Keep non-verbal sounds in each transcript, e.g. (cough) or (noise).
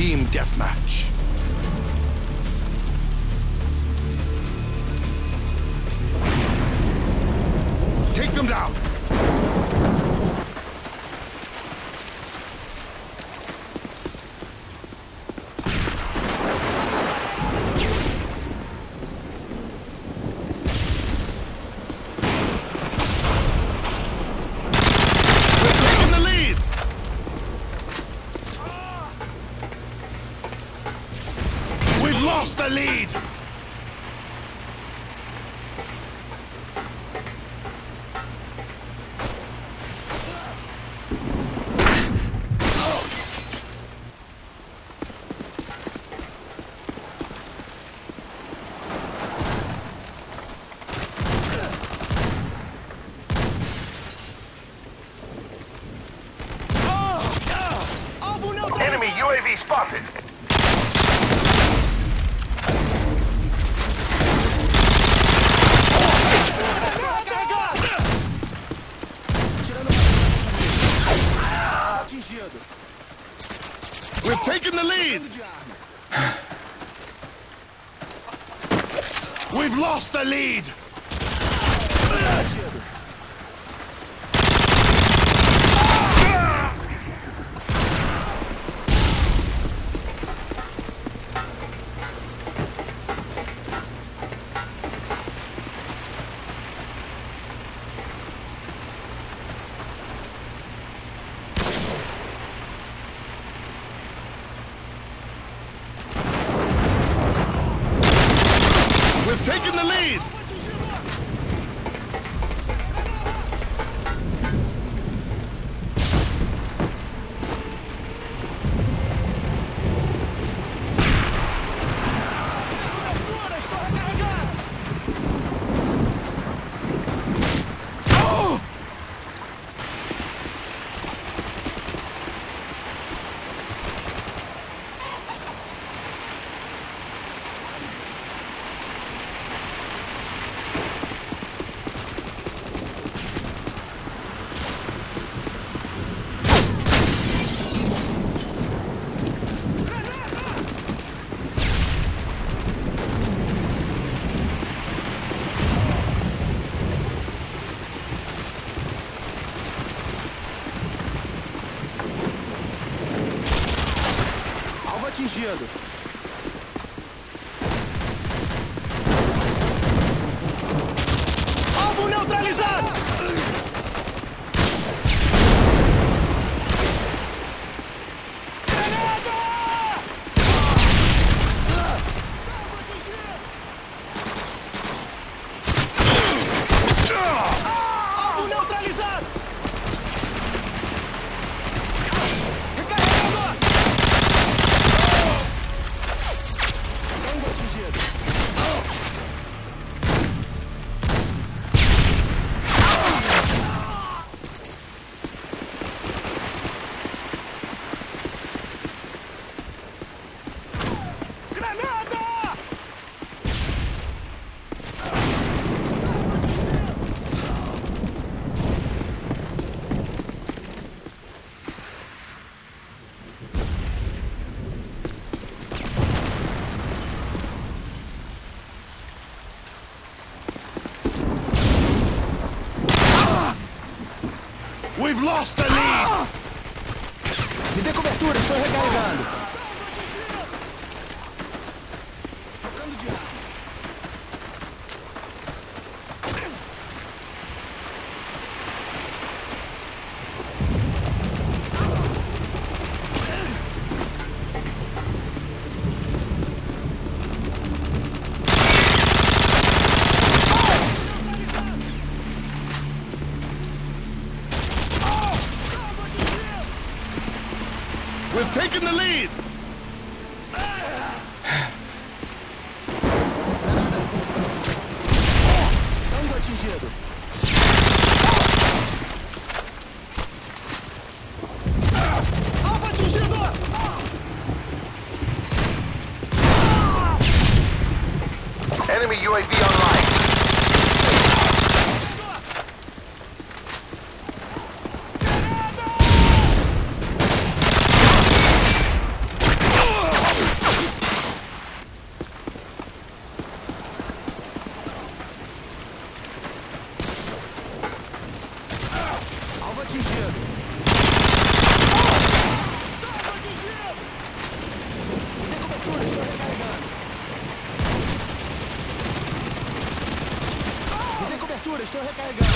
Team Deathmatch. Spotted. We've taken the lead! (sighs) We've lost the lead! Alvo atingido. Alvo neutralizado! Granada! Alvo neutralizado! Recarregando! Tango atingido. Granada! We've lost the lead! Me dê cobertura, estou recarregando. the job. Atingido. Alvo atingido! Enemy UAV online. Estou recarregando.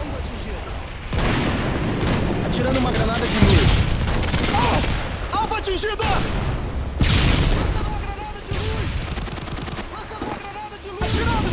Alvo atingido. Atirando uma granada de luz. Alvo atingido! Lançando uma granada de luz! Lançando uma granada de luz! Atirando C4!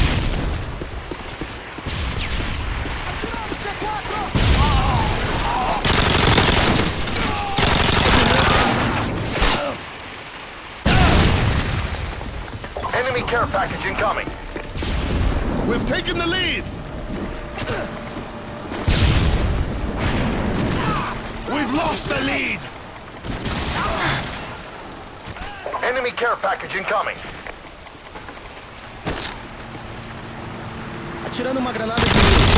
care package incoming. We've taken the lead! We've lost the lead! Enemy care package incoming. Atirando uma granada de luz.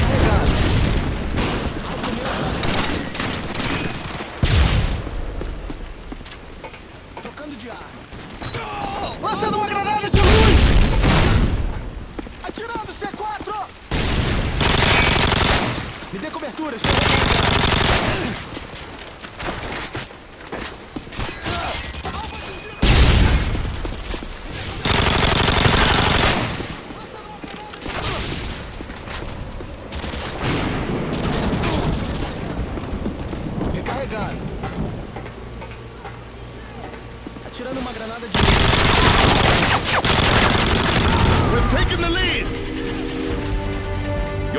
Carregado. Trocando de arma. Lançando uma granada de luz! Atirando C4! Me dê cobertura, estou recarregado. Recarregado. Atirando uma granada de luz. We've taken the lead!